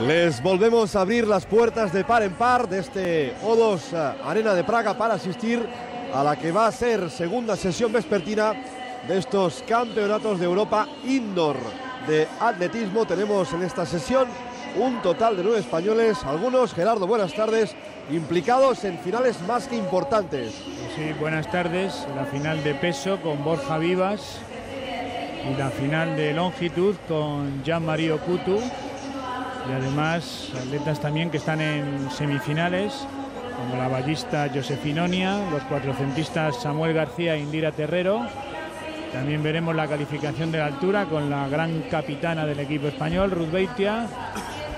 Les volvemos a abrir las puertas de par en par de este O2 eh, Arena de Praga para asistir a la que va a ser segunda sesión vespertina de estos campeonatos de Europa indoor de atletismo. Tenemos en esta sesión un total de nueve españoles, algunos, Gerardo, buenas tardes, implicados en finales más que importantes. Sí, buenas tardes, la final de peso con Borja Vivas y la final de longitud con Jean-Marie Kutu y además atletas también que están en semifinales, como la ballista Josefinonia, los cuatrocentistas Samuel García e Indira Terrero. También veremos la calificación de la altura con la gran capitana del equipo español, Ruth Beitia.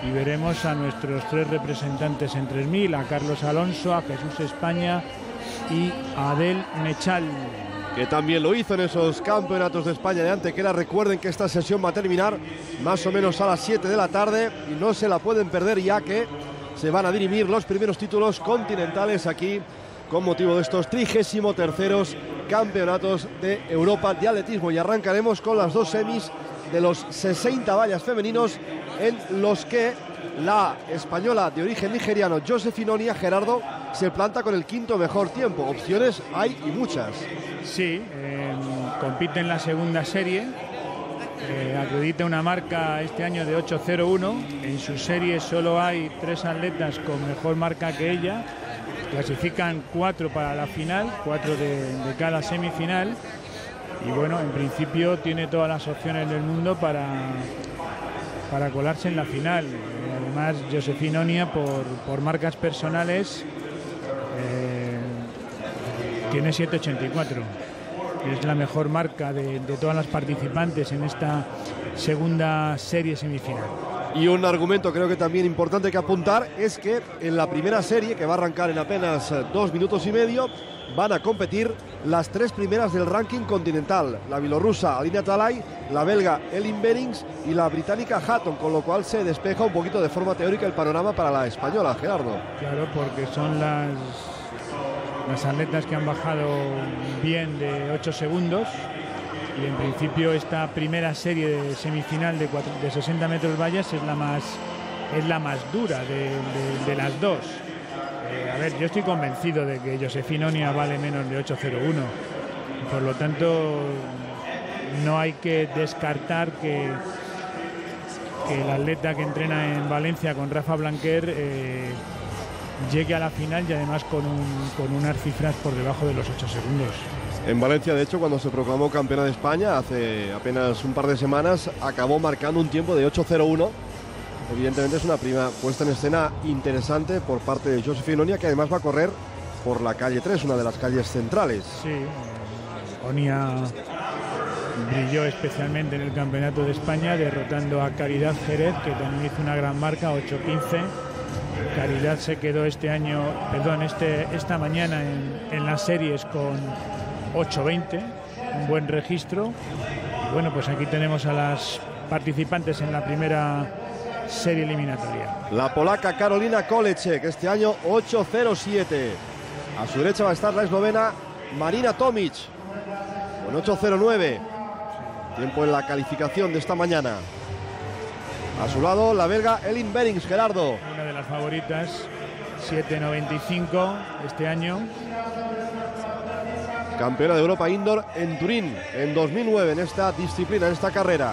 Y veremos a nuestros tres representantes en 3000, a Carlos Alonso, a Jesús España y a Adel Mechal que también lo hizo en esos campeonatos de España de Antequera. Recuerden que esta sesión va a terminar más o menos a las 7 de la tarde y no se la pueden perder ya que se van a dirimir los primeros títulos continentales aquí con motivo de estos 33 terceros campeonatos de Europa de atletismo. Y arrancaremos con las dos semis de los 60 vallas femeninos en los que la española de origen nigeriano Josefinonia Gerardo se planta con el quinto mejor tiempo. Opciones hay y muchas. Sí, em, compite en la segunda serie. Eh, acredita una marca este año de 8.01. En su serie solo hay tres atletas con mejor marca que ella. Clasifican cuatro para la final, cuatro de, cada semifinal. Y bueno, en principio tiene todas las opciones del mundo para, para colarse en la final. Además, Josefina por, por marcas personales, eh, tiene 784. Es la mejor marca de, todas las participantes en esta segunda serie semifinal. Y un argumento creo que también importante que apuntar es que en la primera serie, que va a arrancar en apenas eh, dos minutos y medio, van a competir las tres primeras del ranking continental, la bielorrusa Alina Talay, la belga Elin Berings y la británica Hatton, con lo cual se despeja un poquito de forma teórica el panorama para la española, Gerardo. Claro, porque son las las atletas que han bajado bien de 8 segundos y en principio esta primera serie de semifinal de, de 60 metros vallas es la más es la más dura de, las dos. Eh, a ver, yo estoy convencido de que Josefina Onia vale menos de 8.01. Por lo tanto, no hay que descartar que, que el atleta que entrena en Valencia con Rafa Blanquer eh, llegue a la final y además con, un, con unas cifras por debajo de los 8 segundos. En Valencia, de hecho, cuando se proclamó campeona de España hace apenas un par de semanas, acabó marcando un tiempo de 8.01. Evidentemente es una prima puesta en escena interesante por parte de Josephine Onia, que además va a correr por la calle 3, una de las calles centrales. Sí, Onia brilló especialmente en el Campeonato de España, derrotando a Caridad Jerez, que también hizo una gran marca, 8.15 Caridad se quedó este año, perdón, este, esta mañana en, las series con 8.20, un buen registro. bueno, pues aquí tenemos a las participantes en la primera serie eliminatoria. La polaca Carolina Kolece, que este año 8.07. A su derecha va a estar la eslovena Marina Tomic, con 8.09. Tiempo en la calificación de esta mañana. A su lado, la belga Elin Berings, Gerardo favoritas, 7.95 este año. Campeona de Europa Indoor en Turín en 2009 en esta disciplina, en esta carrera.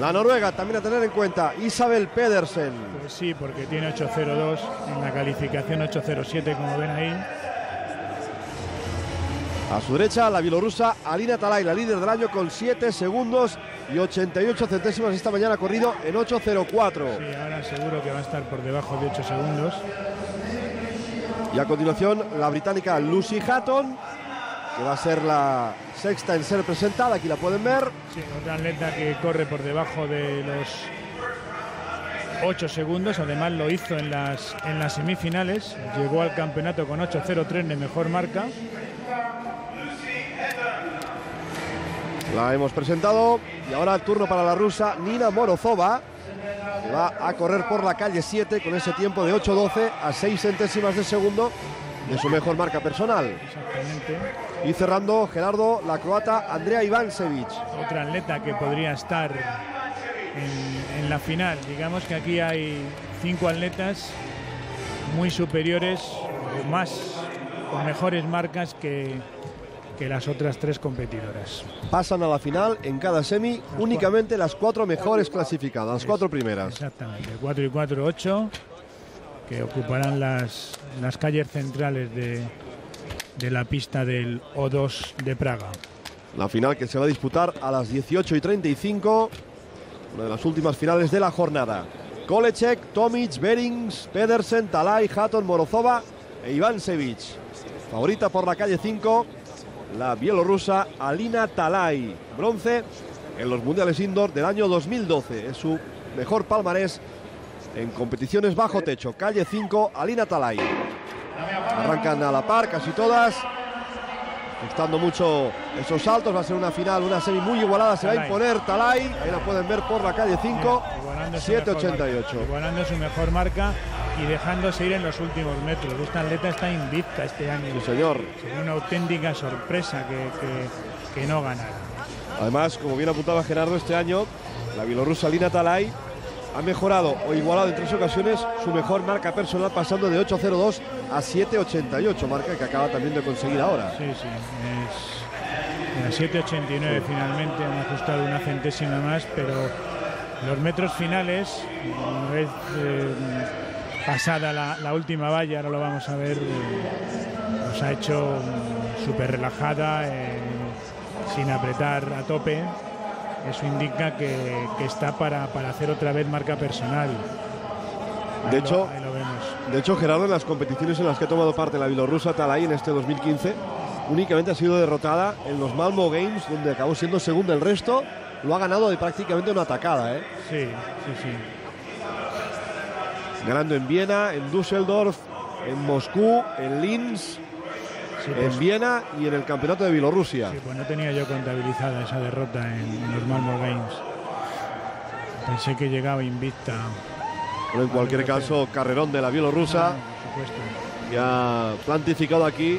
La Noruega también a tener en cuenta, Isabel Pedersen. Pues sí, porque tiene 8.02 en la calificación 8.07 como ven ahí. A su derecha, la bielorrusa Alina Talay, la líder del año con 7 segundos y 88 centésimas esta mañana corrido en 8.04. Sí, ahora seguro que va a estar por debajo de 8 segundos. Y a continuación, la británica Lucy Hatton, que va a ser la sexta en ser presentada, aquí la pueden ver. Sí, otra atleta que corre por debajo de los 8 segundos, además lo hizo en las, en las semifinales, llegó al campeonato con 8.03 de mejor marca La hemos presentado y ahora el turno para la rusa Nina Morozova, que va a correr por la calle 7 con ese tiempo de 8.12 a 6 centésimas de segundo de su mejor marca personal. Y cerrando, Gerardo, la croata Andrea Ivansevic. Otra atleta que podría estar en, la final. Digamos que aquí hay cinco atletas muy superiores, o más, con mejores marcas que, que las otras tres competidoras. Pasan a la final en cada semi únicamente las cuatro mejores clasificadas, las cuatro primeras. Exactamente, 4 y 4, 8, que ocuparán las, las calles centrales de, de la pista del O2 de Praga. La final que se va a disputar a las 18 y 35, una de las últimas finales de la jornada. Kolecek, Tomic, Berings, Pedersen, Talay, Hatton, Morozova e Iván Sevich. Favorita por la calle 5, la bielorrusa Alina Talay. Bronce en los Mundiales Indoor del año 2012. Es su mejor palmarés en competiciones bajo techo. Calle 5, Alina Talay. Arrancan a la par casi todas. Gustando mucho esos saltos. Va a ser una final, una semi muy igualada. Se va a imponer Talay. Ahí la pueden ver por la calle 5. 7.88. Igualando su mejor marca y dejándose ir en los últimos metros. Esta atleta está invicta este año. Sí, señor. Sería una auténtica sorpresa que, que, no ganara. Además, como bien apuntaba Gerardo, este año la bielorrusa Lina Talay ha mejorado o igualado en tres ocasiones su mejor marca personal pasando de 8.02 a 7.88, marca que acaba también de conseguir ahora. Sí, sí, es 7.89 finalmente, han ajustado una centésima más, pero los metros finales, eh, pasada la, última valla, ahora lo vamos a ver, eh, nos ha hecho mm, súper relajada, eh, sin apretar a tope eso indica que, está para, hacer otra vez marca personal. de hecho, de hecho, Gerardo, en las competiciones en las que ha tomado parte la bielorrusa Talay en este 2015, únicamente ha sido derrotada en los Malmo Games, donde acabó siendo segundo. El resto lo ha ganado de prácticamente una atacada. ¿eh? Sí, sí, sí. Ganando en Viena, en Düsseldorf, en Moscú, en Linz, en pues- Viena y en el campeonato de Bielorrusia. Sí, pues no tenía yo contabilizada esa derrota en, los Malmo Games. Pensé que llegaba invicta. Pero en cualquier caso, carrerón de la bielorrusa. que ha plantificado aquí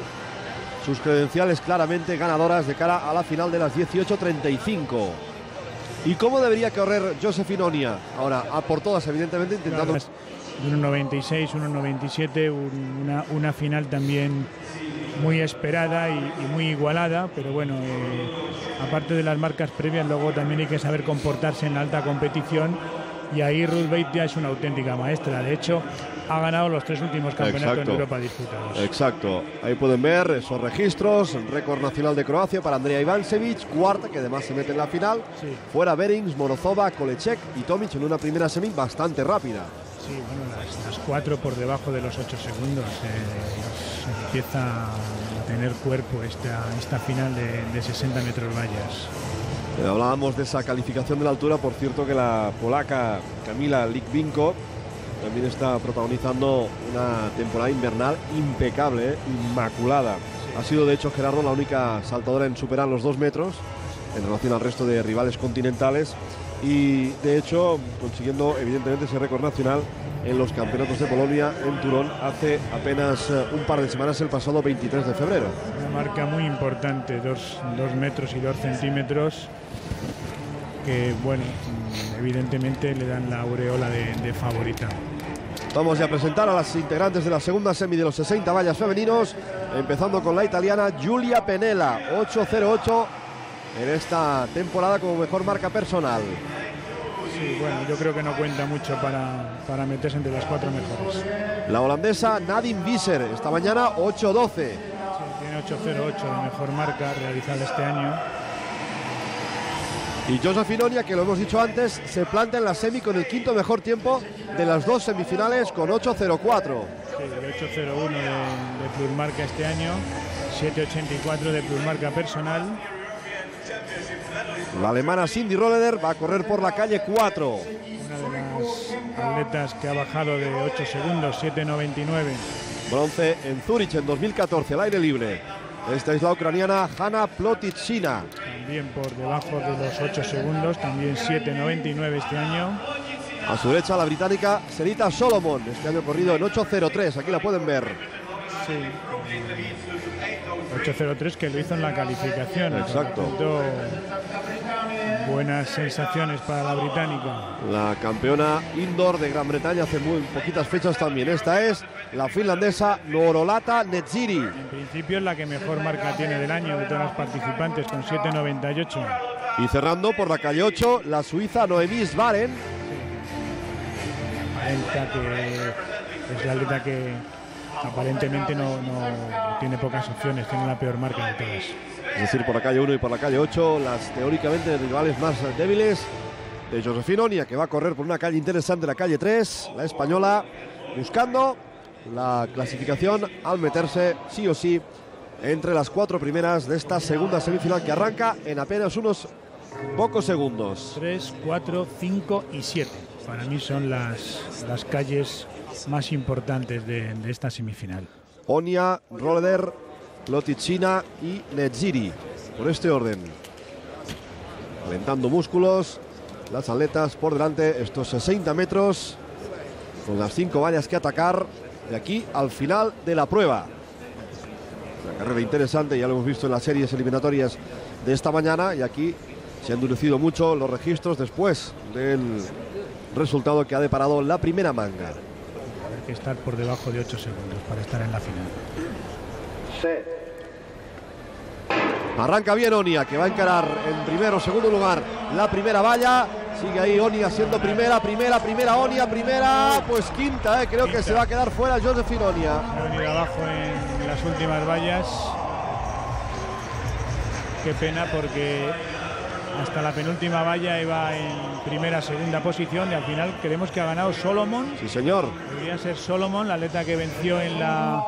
sus credenciales claramente ganadoras de cara a la final de las 18.35. ¿Y cómo debería correr Josefin Onia? Ahora, a por todas, evidentemente, intentando... 1.96, 1.97, una, una final también muy esperada y, muy igualada, pero bueno, eh, aparte de las marcas previas, luego también hay que saber comportarse en la alta competición y ahí Ruth ya es una auténtica maestra. De hecho, ha ganado los tres últimos campeonatos en Europa disputados. Exacto. Ahí pueden ver esos registros. Récord nacional de Croacia para Andrea Ivancevic, cuarta, que además se mete en la final. Fuera Berings, Morozova, Kolecek y Tomic en una primera semi bastante rápida. Sí, bueno, las, cuatro por debajo de los ocho segundos. Eh, empieza a tener cuerpo esta, esta final de, 60 metros vallas. Eh, hablábamos de esa calificación de la altura, por cierto que la polaca Camila Likvinko también está protagonizando una temporada invernal impecable, eh, inmaculada. Ha sido de hecho Gerardo la única saltadora en superar los dos metros en relación al resto de rivales continentales y de hecho consiguiendo evidentemente ese récord nacional en los campeonatos de Polonia en Turón hace apenas eh, un par de semanas, el pasado 23 de febrero. Una marca muy importante, dos, metros y dos centímetros, que bueno, evidentemente le dan la aureola de, de favorita. Vamos a presentar a las integrantes de la segunda semi de los 60 vallas femeninos, empezando con la italiana Giulia Penela, 808 en esta temporada como mejor marca personal. Sí, bueno, yo creo que no cuenta mucho para, para meterse entre las cuatro mejores. La holandesa Nadine Visser, esta mañana 8-12. Sí, tiene 8-0-8 de mejor marca realizada este año. Y Josefinonia, que lo hemos dicho antes, se planta en la semi con el quinto mejor tiempo de las dos semifinales con 8-0-4. Sí, el 8-0-1 de, de Plurmarca este año, 7-84 de Plurmarca personal la alemana Cindy Rolleder va a correr por la calle 4. Una de las atletas que ha bajado de 8 segundos, 7.99. Bronce en Zurich en 2014, al aire libre. Esta es la ucraniana Hanna Plotitsina. También por debajo de los 8 segundos, también 7.99 este año. A su derecha la británica Serita Solomon, este año corrido en 8.03, aquí la pueden ver. Sí. 8.03 que lo hizo en la calificación. Exacto. Buenas sensaciones para la británica. La campeona indoor de Gran Bretaña hace muy poquitas fechas también. Esta es la finlandesa Norolata Netziri. En principio es la que mejor marca tiene del año de todas las participantes con 7.98. Y cerrando por la calle 8, la suiza Noemí Svaren. que es la atleta que aparentemente no, no tiene pocas opciones, tiene la peor marca de todas. Es decir, por la calle 1 y por la calle 8, las teóricamente rivales más débiles de Josefina Onia, que va a correr por una calle interesante, la calle 3, la española, buscando la clasificación al meterse sí o sí entre las cuatro primeras de esta segunda semifinal que arranca en apenas unos pocos segundos. 3, 4, 5 y 7. Para mí son las, las calles más importantes de, esta semifinal. Onia, Roller, Loticina y Netziri. Por este orden. Calentando músculos. Las atletas por delante. Estos 60 metros. Con las cinco vallas que atacar. De aquí al final de la prueba. Una carrera interesante. Ya lo hemos visto en las series eliminatorias de esta mañana. Y aquí se han endurecido mucho los registros después del resultado que ha deparado la primera manga. Que estar por debajo de 8 segundos para estar en la final. Arranca bien Onia, que va a encarar en primero o segundo lugar la primera valla. Sigue ahí Onia siendo primera, primera, primera, Onia, primera, pues quinta, eh, creo que se va a quedar fuera Josephine Onia. Onia abajo en las últimas vallas. Qué pena porque hasta la penúltima valla iba en primera, segunda posición y al final creemos que ha ganado Solomon. Sí, señor. Debería ser Solomon, la atleta que venció en la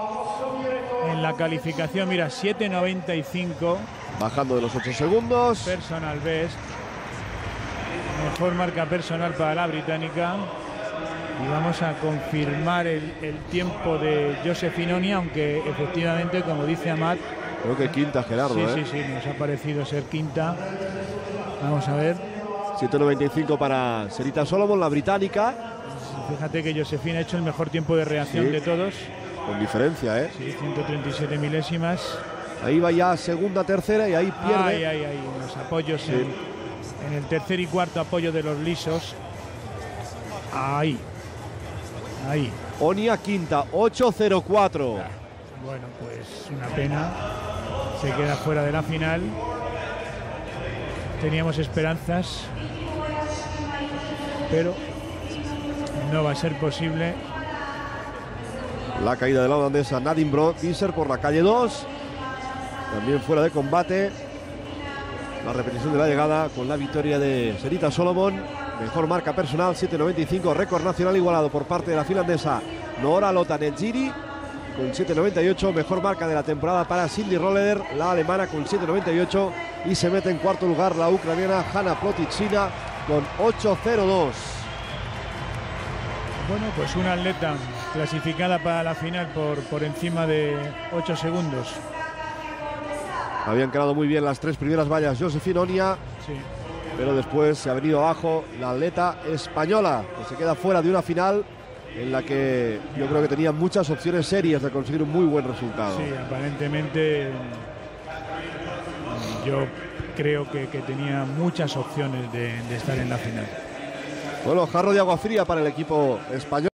en la calificación, mira, 7.95. Bajando de los 8 segundos. Personal best. Mejor marca personal para la británica. Y vamos a confirmar el, el tiempo de Josephine Onia, aunque efectivamente, como dice Amat, Creo que quinta, Gerardo. Sí, ¿eh? sí, sí, nos ha parecido ser quinta. Vamos a ver. 7.95 para Serita Solomon, la británica. Fíjate que Josephine ha hecho el mejor tiempo de reacción Sí. de todos. Con diferencia, ¿eh? Sí, 137 milésimas. Ahí va ya segunda, tercera y ahí pierde. Ay, ay, ay, los apoyos Sí. en, en el tercer y cuarto apoyo de los lisos. Ahí. Ahí. Onia quinta, 8.04. Bueno, pues una pena. Se queda fuera de la final. Teníamos esperanzas. Pero no va a ser posible. La caída de la holandesa Nadine Brock-Visser por la calle 2. También fuera de combate. La repetición de la llegada con la victoria de Serita Solomon. Mejor marca personal, 7.95. Récord nacional igualado por parte de la finlandesa Noora Lota Nejiri con 7.98. Mejor marca de la temporada para Cindy Rolleder, la alemana con 7.98. Y se mete en cuarto lugar la ucraniana Hanna Plotichina con 8.02. Bueno, pues una atleta clasificada para la final por, por encima de 8 segundos. Habían quedado muy bien las tres primeras vallas Josefina Onia. Sí. pero después se ha venido abajo la atleta española, que se queda fuera de una final en la que yo creo que tenía muchas opciones serias de conseguir un muy buen resultado. Sí, aparentemente yo creo que, que tenía muchas opciones de, de estar en la final. Bueno, jarro de agua fría para el equipo español.